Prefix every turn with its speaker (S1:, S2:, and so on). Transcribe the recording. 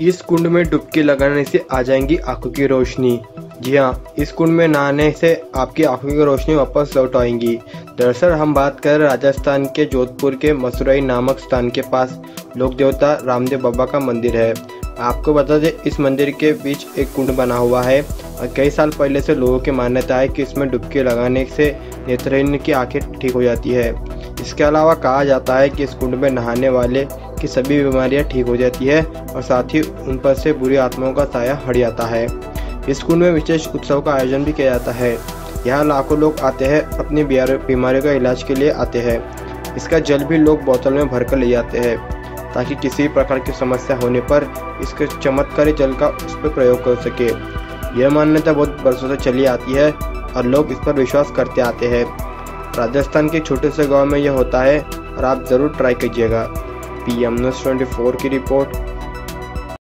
S1: इस कुंड में डुबकी लगाने से आ जाएँगी आँखों की रोशनी। जी हाँ इस कुंड में नहाने से आपकी आँखों की रोशनी वापस लौट आएँगी। दरअसल हम बात कर राजस्थान के जोधपुर के मसुराई नामक स्थान के पास। लोक देवता रामदेव बाबा का मंदिर है। आपको बता दें, इस मंदिर के बीच एक कुंड बना हुआ है। और कई साल पहले से लोगों की मान्यता है कि इसमें डुबकी लगाने से नेत्रहीन की आँखें ठीक हो जाती है। इसके अलावा कहा जाता है कि इस कुंड में नहाने वाले की सभी बीमारियाँ ठीक हो जाती है और साथ ही उन पर से बुरी आत्माओं का साया हट जाता है। इस कुंड में विशेष उत्सव का आयोजन भी किया जाता है। यहाँ लाखों लोग आते हैं, अपनी बीमारियों का इलाज के लिए आते हैं। इसका जल भी लोग बोतल में भर कर ले जाते हैं, ताकि किसी प्रकार की समस्या होने पर इसके चमत्कारी जल का उस पर प्रयोग कर सके। यह मान्यता बहुत बरसों से चली आती है और लोग इस पर विश्वास करते आते हैं। राजस्थान के छोटे से गाँव में यह होता है और आप ज़रूर ट्राई कीजिएगा। पी एम न्यूज़ ट्वेंटी की रिपोर्ट।